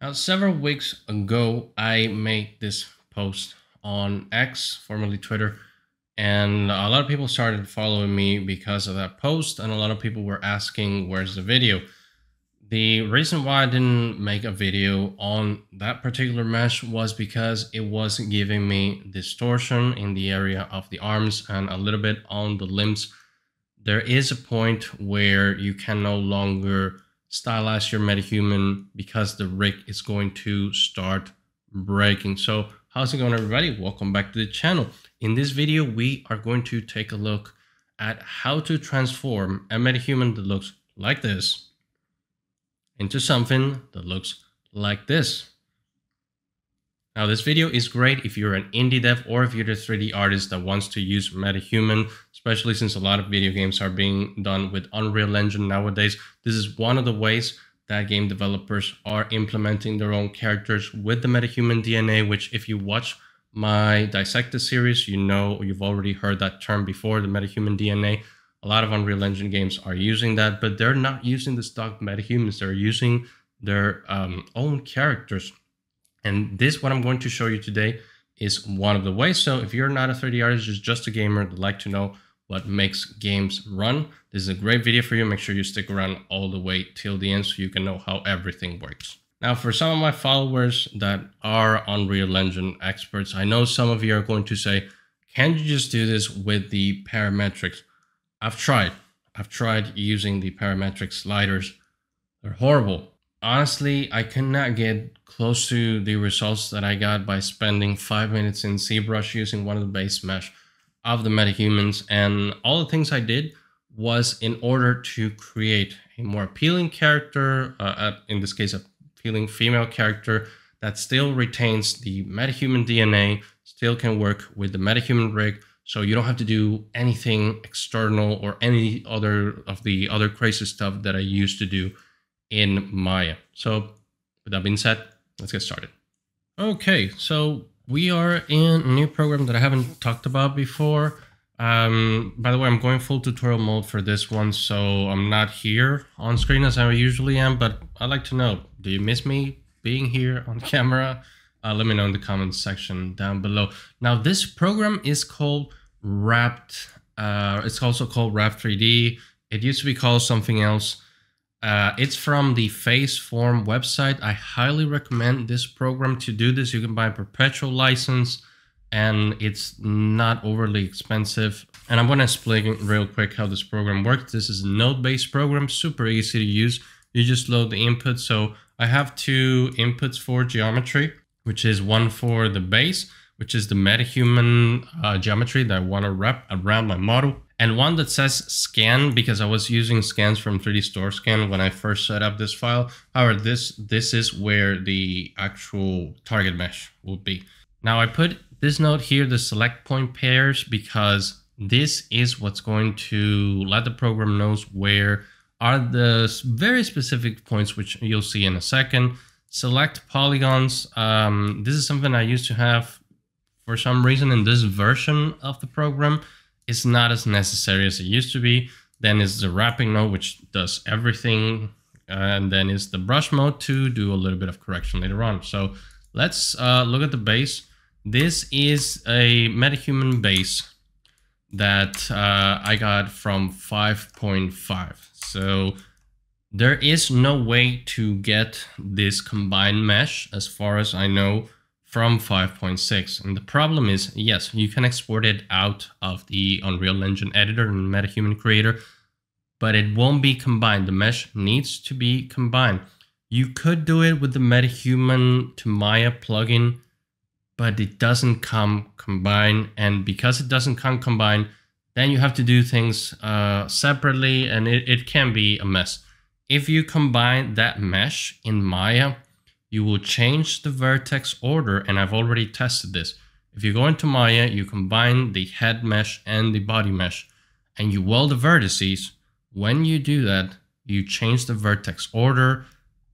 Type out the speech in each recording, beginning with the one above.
Now, several weeks ago, I made this post on X, formerly Twitter, and a lot of people started following me because of that post, and a lot of people were asking, where's the video? The reason why I didn't make a video on that particular mesh was because it was giving me distortion in the area of the arms and a little bit on the limbs. There is a point where you can no longer stylize your metahuman because the rig is going to start breaking. So how's it going everybody? Welcome back to the channel. In this video, we are going to take a look at how to transform a metahuman that looks like this into something that looks like this. Now this video is great if you're an indie dev or if you're a 3D artist that wants to use MetaHuman, especially since a lot of video games are being done with Unreal Engine nowadays. This is one of the ways that game developers are implementing their own characters with the MetaHuman DNA, which if you watch my Dissected series, you know, you've already heard that term before, the MetaHuman DNA. A lot of Unreal Engine games are using that, but they're not using the stock MetaHumans. They're using their um, own characters and this, what I'm going to show you today, is one of the ways. So if you're not a 3D artist, you're just a gamer that like to know what makes games run, this is a great video for you. Make sure you stick around all the way till the end so you can know how everything works. Now, for some of my followers that are Unreal Engine experts, I know some of you are going to say, can you just do this with the parametrics? I've tried. I've tried using the parametric sliders. They're horrible honestly, I cannot get close to the results that I got by spending five minutes in ZBrush using one of the base mesh of the metahumans. And all the things I did was in order to create a more appealing character, uh, in this case, a appealing female character that still retains the metahuman DNA, still can work with the metahuman rig, so you don't have to do anything external or any other of the other crazy stuff that I used to do in Maya. So with that being said, let's get started. Okay, so we are in a new program that I haven't talked about before. Um, by the way, I'm going full tutorial mode for this one, so I'm not here on screen as I usually am, but I'd like to know, do you miss me being here on camera? Uh, let me know in the comments section down below. Now, this program is called Wrapped. Uh, it's also called Wrap 3D. It used to be called something else. Uh, it's from the Faceform website. I highly recommend this program to do this. You can buy a perpetual license and it's not overly expensive. And I'm to explain real quick how this program works. This is a node-based program, super easy to use. You just load the input. So I have two inputs for geometry, which is one for the base, which is the metahuman uh, geometry that I want to wrap around my model and one that says scan because I was using scans from 3D Store Scan when I first set up this file. However, this this is where the actual target mesh will be. Now I put this note here, the select point pairs, because this is what's going to let the program knows where are the very specific points, which you'll see in a second. Select polygons. Um, this is something I used to have for some reason in this version of the program it's not as necessary as it used to be. Then is the wrapping node, which does everything. And then is the brush mode to do a little bit of correction later on. So let's uh, look at the base. This is a metahuman base that uh, I got from 5.5. So there is no way to get this combined mesh, as far as I know, from 5.6. And the problem is, yes, you can export it out of the Unreal Engine editor and MetaHuman Creator, but it won't be combined. The mesh needs to be combined. You could do it with the MetaHuman to Maya plugin, but it doesn't come combined. And because it doesn't come combined, then you have to do things uh, separately and it, it can be a mess. If you combine that mesh in Maya you will change the vertex order and I've already tested this. If you go into Maya, you combine the head mesh and the body mesh and you weld the vertices. When you do that, you change the vertex order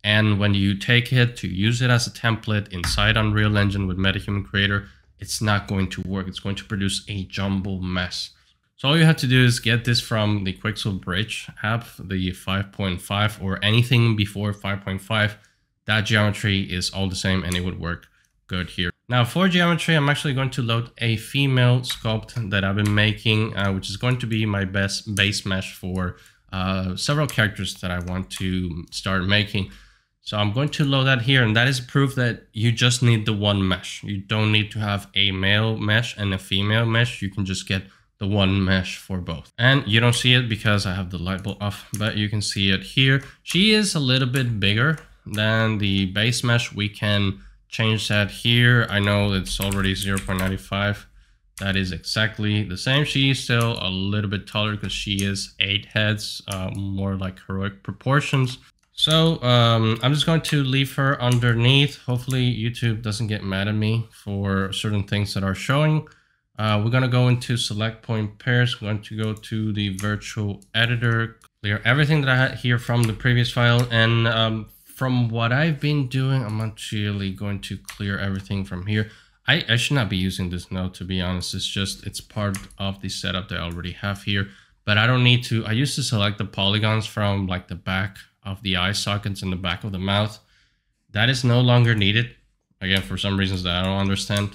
and when you take it to use it as a template inside Unreal Engine with MetaHuman Creator, it's not going to work. It's going to produce a jumble mess. So all you have to do is get this from the Quixel Bridge app, the 5.5 or anything before 5.5 that geometry is all the same and it would work good here. Now for geometry, I'm actually going to load a female sculpt that I've been making, uh, which is going to be my best base mesh for uh, several characters that I want to start making. So I'm going to load that here and that is proof that you just need the one mesh. You don't need to have a male mesh and a female mesh. You can just get the one mesh for both. And you don't see it because I have the light bulb off, but you can see it here. She is a little bit bigger than the base mesh. We can change that here. I know it's already 0.95. That is exactly the same. She's still a little bit taller because she is eight heads, uh, more like heroic proportions. So um, I'm just going to leave her underneath. Hopefully YouTube doesn't get mad at me for certain things that are showing. Uh, we're going to go into select point pairs. We're going to go to the virtual editor, clear everything that I had here from the previous file. And um, from what I've been doing, I'm actually going to clear everything from here. I, I should not be using this node to be honest. It's just, it's part of the setup that I already have here. But I don't need to, I used to select the polygons from like the back of the eye sockets and the back of the mouth. That is no longer needed. Again, for some reasons that I don't understand.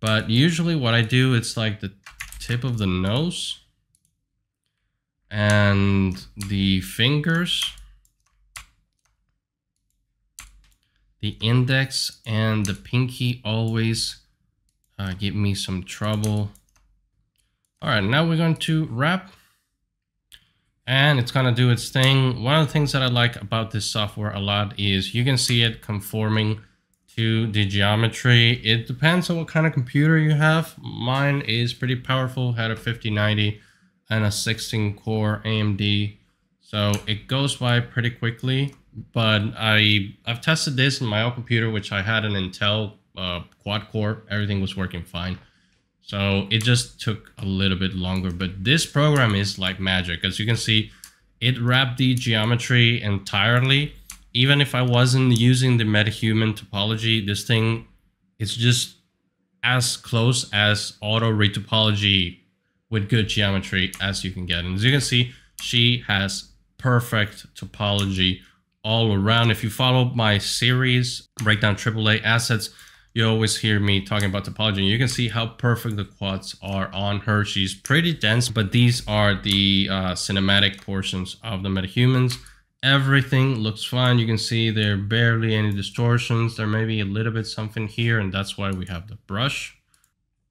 But usually what I do, it's like the tip of the nose and the fingers, the index and the pinky always uh, give me some trouble. All right, now we're going to wrap and it's gonna do its thing. One of the things that I like about this software a lot is you can see it conforming to the geometry. It depends on what kind of computer you have. Mine is pretty powerful, had a 5090 and a 16 core AMD. So it goes by pretty quickly, but I, I've tested this in my old computer, which I had an Intel uh, quad core. Everything was working fine. So it just took a little bit longer, but this program is like magic. As you can see, it wrapped the geometry entirely. Even if I wasn't using the metahuman topology, this thing is just as close as auto retopology with good geometry as you can get. And as you can see, she has perfect topology all around. If you follow my series, Breakdown AAA Assets, you always hear me talking about topology. You can see how perfect the quads are on her. She's pretty dense, but these are the uh, cinematic portions of the metahumans. Everything looks fine. You can see there are barely any distortions. There may be a little bit something here, and that's why we have the brush.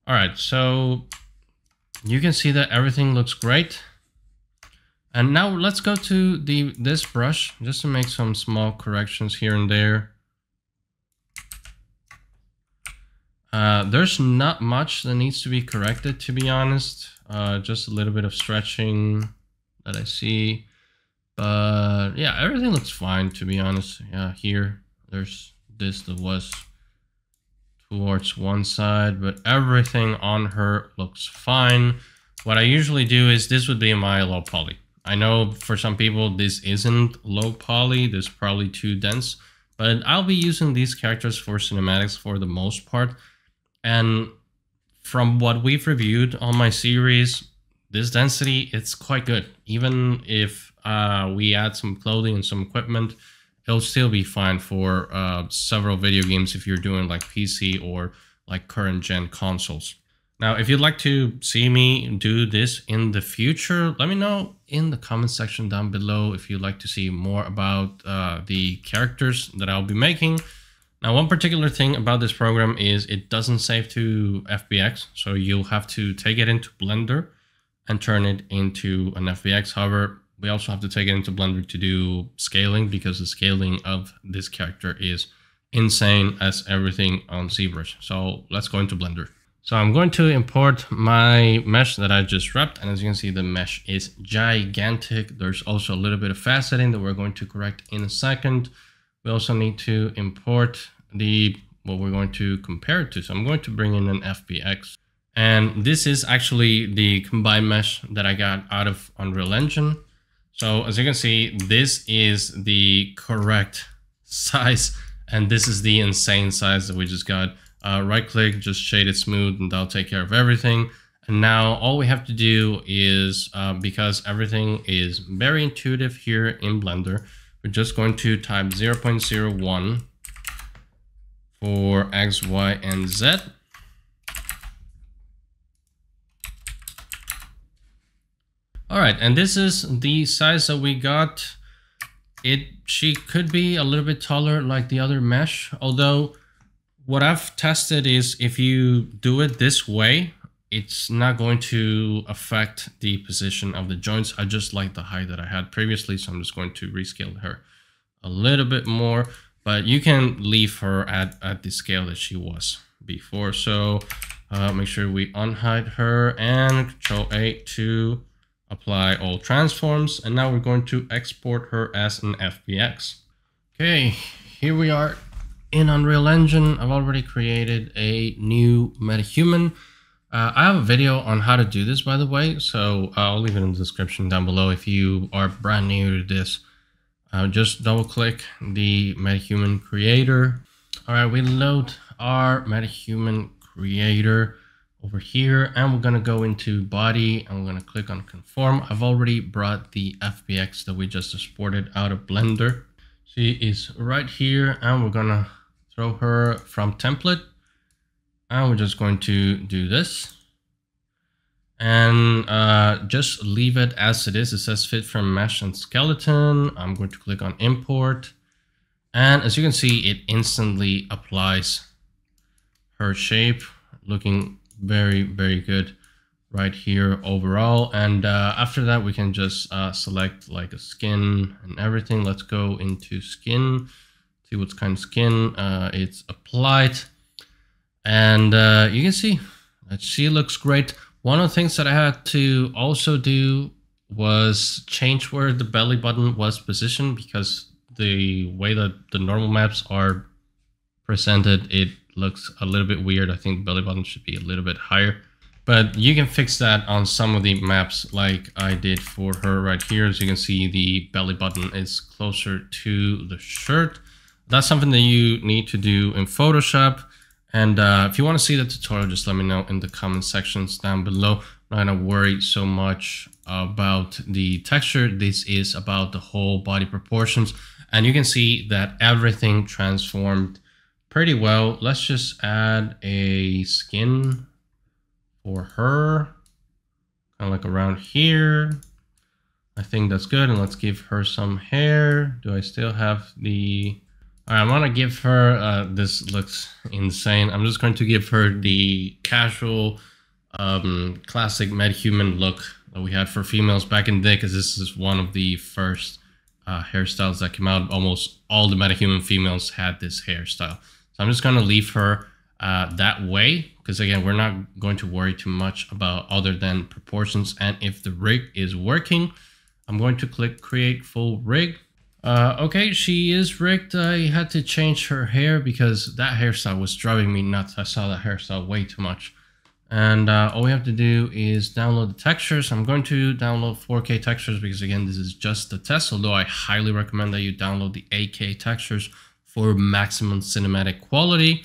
All right, so you can see that everything looks great. And now let's go to the this brush just to make some small corrections here and there. Uh, there's not much that needs to be corrected, to be honest. Uh, just a little bit of stretching that I see. But yeah, everything looks fine, to be honest. Yeah, here, there's this that was towards one side, but everything on her looks fine. What I usually do is this would be my low poly. I know for some people this isn't low poly, this is probably too dense, but I'll be using these characters for cinematics for the most part. And from what we've reviewed on my series, this density, it's quite good. Even if uh, we add some clothing and some equipment, it'll still be fine for uh, several video games if you're doing like PC or like current gen consoles. Now, if you'd like to see me do this in the future, let me know in the comment section down below if you'd like to see more about uh, the characters that I'll be making. Now, one particular thing about this program is it doesn't save to FBX, so you'll have to take it into Blender and turn it into an FBX. However, we also have to take it into Blender to do scaling because the scaling of this character is insane as everything on ZBrush. So let's go into Blender. So I'm going to import my mesh that I just wrapped. And as you can see, the mesh is gigantic. There's also a little bit of faceting that we're going to correct in a second we also need to import the what we're going to compare it to. So I'm going to bring in an FBX. And this is actually the combined mesh that I got out of Unreal Engine. So as you can see, this is the correct size and this is the insane size that we just got. Uh, right click, just shade it smooth and that'll take care of everything. And now all we have to do is, uh, because everything is very intuitive here in Blender, we're just going to type 0.01 for X, Y, and Z. All right, and this is the size that we got. It She could be a little bit taller like the other mesh, although what I've tested is if you do it this way, it's not going to affect the position of the joints. I just like the height that I had previously, so I'm just going to rescale her a little bit more, but you can leave her at, at the scale that she was before. So uh, make sure we unhide her and control A to apply all transforms. And now we're going to export her as an FBX. Okay, here we are in Unreal Engine. I've already created a new metahuman. Uh, I have a video on how to do this, by the way, so I'll leave it in the description down below if you are brand new to this. Uh, just double click the MetaHuman creator. All right, we load our MetaHuman creator over here and we're going to go into body and we're going to click on conform. I've already brought the FBX that we just exported out of Blender. She is right here and we're going to throw her from template and we're just going to do this and uh, just leave it as it is. It says fit from mesh and skeleton. I'm going to click on import. And as you can see, it instantly applies her shape looking very, very good right here overall. And uh, after that, we can just uh, select like a skin and everything. Let's go into skin, see what kind of skin uh, it's applied. And uh, you can see that she looks great. One of the things that I had to also do was change where the belly button was positioned because the way that the normal maps are presented, it looks a little bit weird. I think belly button should be a little bit higher. But you can fix that on some of the maps like I did for her right here. As you can see, the belly button is closer to the shirt. That's something that you need to do in Photoshop. And uh, if you want to see the tutorial, just let me know in the comment sections down below. I'm not going to worry so much about the texture. This is about the whole body proportions. And you can see that everything transformed pretty well. Let's just add a skin for her, kind of like around here. I think that's good. And let's give her some hair. Do I still have the... Right, I'm gonna give her, uh, this looks insane. I'm just going to give her the casual, um, classic MetaHuman look that we had for females back in the day, because this is one of the first uh, hairstyles that came out. Almost all the MetaHuman females had this hairstyle. So I'm just going to leave her uh, that way because again, we're not going to worry too much about other than proportions. And if the rig is working, I'm going to click create full rig. Uh, okay, she is rigged. I had to change her hair because that hairstyle was driving me nuts. I saw that hairstyle way too much. And uh, all we have to do is download the textures. I'm going to download 4K textures because again, this is just the test, although I highly recommend that you download the 8K textures for maximum cinematic quality.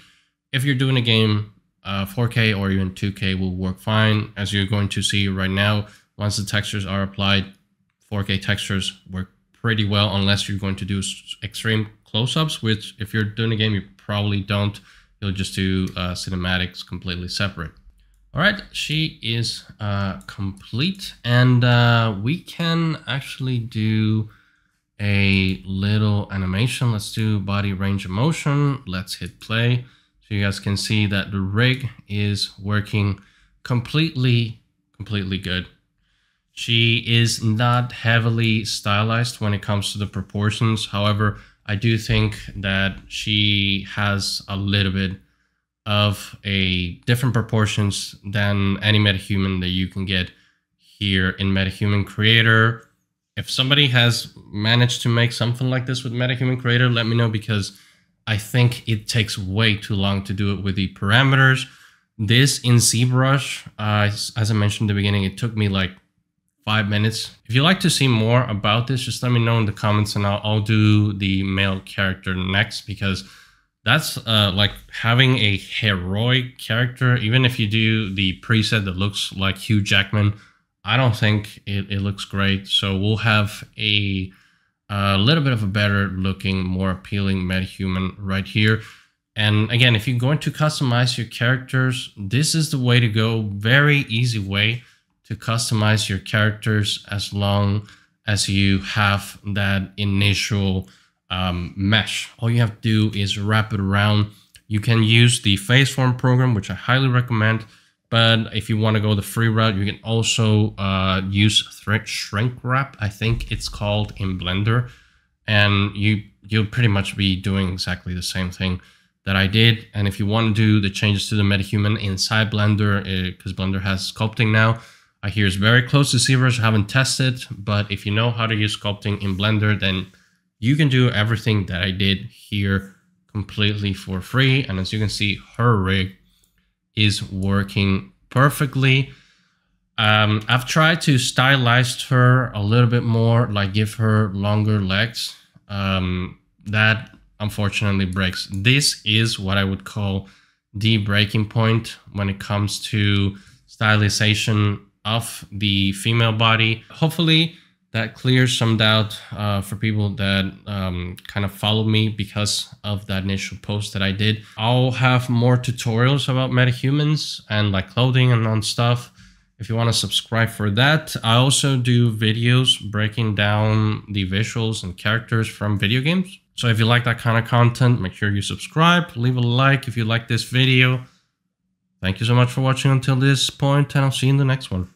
If you're doing a game, uh, 4K or even 2K will work fine. As you're going to see right now, once the textures are applied, 4K textures work pretty well unless you're going to do extreme close-ups, which if you're doing a game, you probably don't. You'll just do uh, cinematics completely separate. All right, she is uh, complete and uh, we can actually do a little animation. Let's do body range of motion. Let's hit play. So you guys can see that the rig is working completely, completely good. She is not heavily stylized when it comes to the proportions. However, I do think that she has a little bit of a different proportions than any metahuman that you can get here in MetaHuman Creator if somebody has managed to make something like this with MetaHuman Creator, let me know because I think it takes way too long to do it with the parameters. This in ZBrush, uh, as I mentioned in the beginning, it took me like five minutes. If you'd like to see more about this, just let me know in the comments and I'll, I'll do the male character next because that's uh, like having a heroic character. Even if you do the preset that looks like Hugh Jackman, I don't think it, it looks great. So we'll have a, a little bit of a better looking, more appealing metahuman right here. And again, if you're going to customize your characters, this is the way to go. Very easy way to customize your characters as long as you have that initial um, mesh. All you have to do is wrap it around. You can use the Faceform program, which I highly recommend. But if you want to go the free route, you can also uh, use shrink wrap. I think it's called in Blender, and you you'll pretty much be doing exactly the same thing that I did. And if you want to do the changes to the metahuman inside Blender, because uh, Blender has sculpting now, I hear it's very close to. I haven't tested, but if you know how to use sculpting in Blender, then you can do everything that I did here completely for free. And as you can see, her rig is working perfectly. Um, I've tried to stylize her a little bit more, like give her longer legs. Um, that unfortunately breaks. This is what I would call the breaking point when it comes to stylization of the female body. Hopefully that clears some doubt uh, for people that um, kind of follow me because of that initial post that I did. I'll have more tutorials about metahumans and like clothing and on stuff if you want to subscribe for that. I also do videos breaking down the visuals and characters from video games. So if you like that kind of content, make sure you subscribe, leave a like if you like this video. Thank you so much for watching until this point, and I'll see you in the next one.